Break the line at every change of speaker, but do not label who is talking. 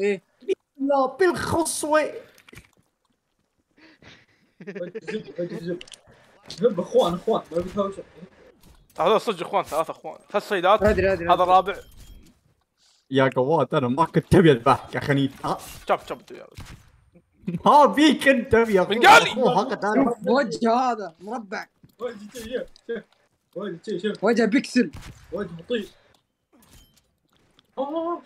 إيه
لا بالخصوة
زب اخوان إخوان ما
هذول صدق إخوان. ثلاث اخوان ثلاث صيدات هذا الرابع
يا قوات أنا ما كنت أبي اذبحك يا خنيف
شوف شوف
ما بيك أنت يا أخوي
من قال لي؟
وجه هذا مربع.
وجه شوف وجه شوف
وجه بيكسل.
وجه بطيء. آه،